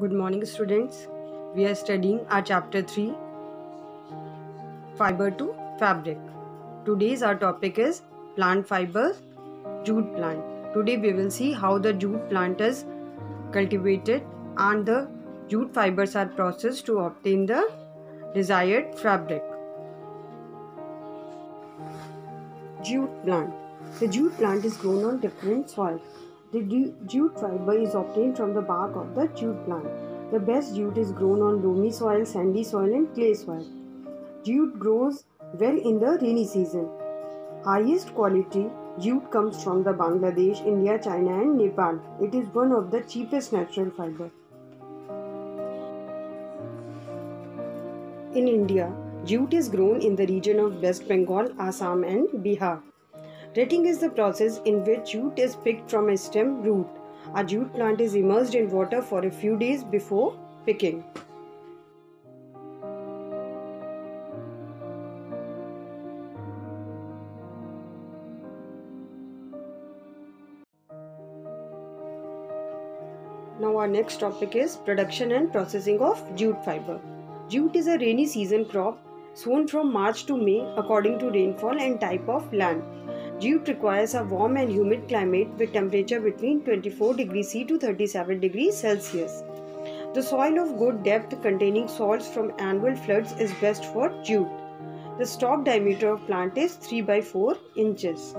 Good morning, students. We are studying our chapter 3 Fiber to Fabric. Today's our topic is plant fibers, jute plant. Today we will see how the jute plant is cultivated and the jute fibers are processed to obtain the desired fabric. Jute plant. The jute plant is grown on different soils. The jute fiber is obtained from the bark of the jute plant. The best jute is grown on loamy soil, sandy soil, and clay soil. Jute grows well in the rainy season. Highest quality jute comes from the Bangladesh, India, China, and Nepal. It is one of the cheapest natural fiber. In India, jute is grown in the region of West Bengal, Assam, and Bihar. Retting is the process in which jute is picked from a stem root. A jute plant is immersed in water for a few days before picking. Now our next topic is production and processing of jute fiber. Jute is a rainy season crop sown from March to May according to rainfall and type of land. Jute requires a warm and humid climate with temperature between 24 degrees C to 37 degrees Celsius. The soil of good depth containing salts from annual floods is best for jute. The stalk diameter of plant is 3 by 4 inches.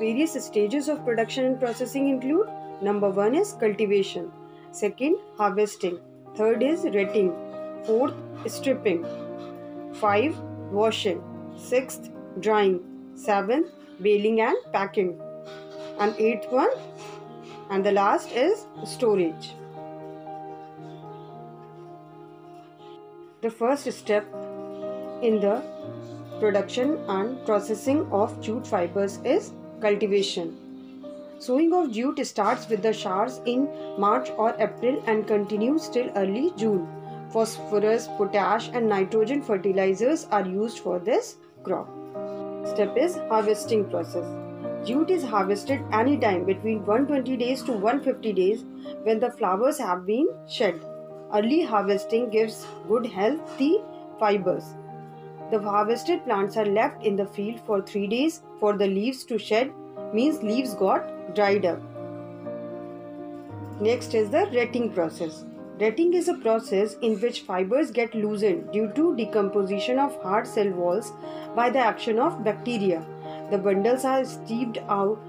Various stages of production and processing include Number 1 is cultivation, second harvesting, third is retting, fourth stripping, 5 washing, sixth drying, seventh baling and packing, and eighth one and the last is storage. The first step in the production and processing of jute fibers is cultivation. Sowing of jute starts with the showers in March or April and continues till early June. Phosphorus, potash, and nitrogen fertilizers are used for this crop. Step is harvesting process. Jute is harvested anytime between 120 days to 150 days when the flowers have been shed. Early harvesting gives good healthy fibers. The harvested plants are left in the field for 3 days for the leaves to shed means leaves got dried up. Next is the retting process. Retting is a process in which fibers get loosened due to decomposition of hard cell walls by the action of bacteria. The bundles are steeped out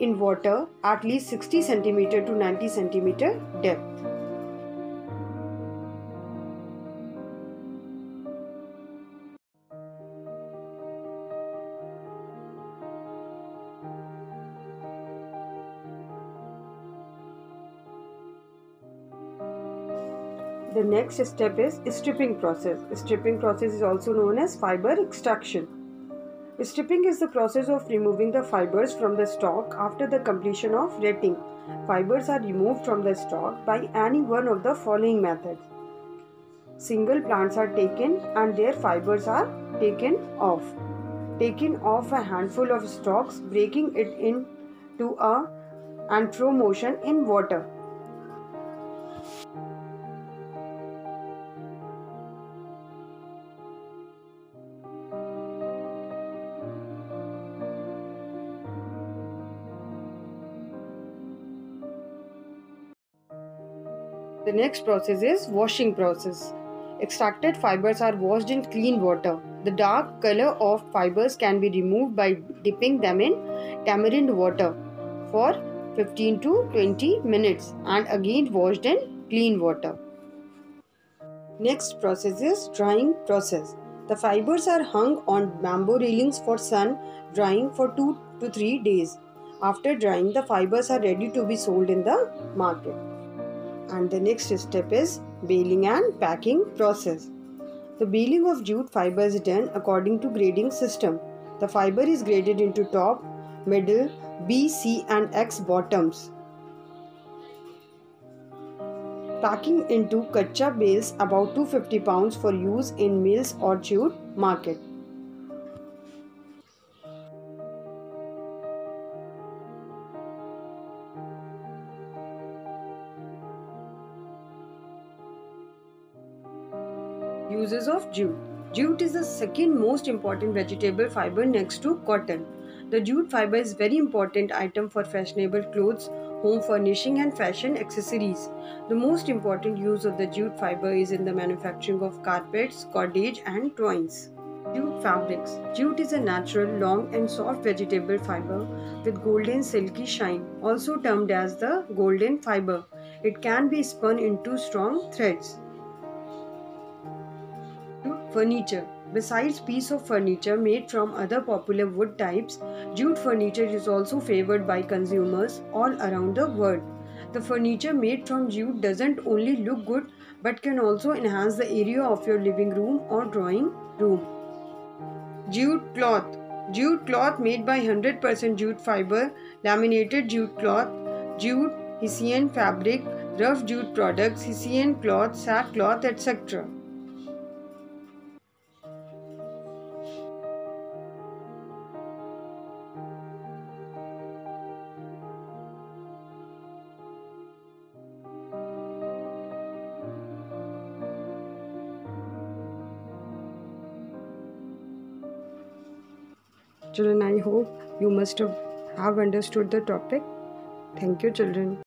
in water at least 60 cm to 90 cm depth. The next step is stripping process. Stripping process is also known as fiber extraction. Stripping is the process of removing the fibers from the stalk after the completion of retting. Fibers are removed from the stalk by any one of the following methods. Single plants are taken and their fibers are taken off. Taking off a handful of stalks, breaking it into a and throw motion in water. The next process is washing process. Extracted fibers are washed in clean water. The dark color of fibers can be removed by dipping them in tamarind water for 15 to 20 minutes and again washed in clean water. Next process is drying process. The fibers are hung on bamboo railings for sun drying for 2 to 3 days. After drying, the fibers are ready to be sold in the market and the next step is baling and packing process. The baling of jute fiber is done according to grading system. The fiber is graded into top, middle, B, C and X bottoms. packing into kacha bales about 250 pounds for use in mills or jute market. Uses of jute Jute is the second most important vegetable fiber next to cotton. The jute fiber is very important item for fashionable clothes, home furnishing and fashion accessories. The most important use of the jute fiber is in the manufacturing of carpets, cordage and twines. Jute fabrics. Jute is a natural, long and soft vegetable fiber with golden silky shine, also termed as the golden fiber. It can be spun into strong threads. Furniture Besides piece of furniture made from other popular wood types, jute furniture is also favored by consumers all around the world. The furniture made from jute doesn't only look good but can also enhance the area of your living room or drawing room. Jute cloth Jute cloth made by 100% jute fiber, laminated jute cloth, jute, Hessian fabric, rough jute products, Hessian cloth, sackcloth, etc. Children, I hope you must have understood the topic. Thank you, children.